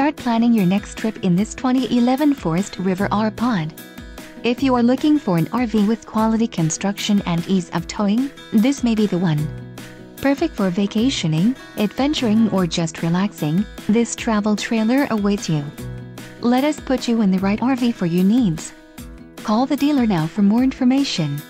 Start planning your next trip in this 2011 Forest River R-Pod. If you are looking for an RV with quality construction and ease of towing, this may be the one. Perfect for vacationing, adventuring or just relaxing, this travel trailer awaits you. Let us put you in the right RV for your needs. Call the dealer now for more information.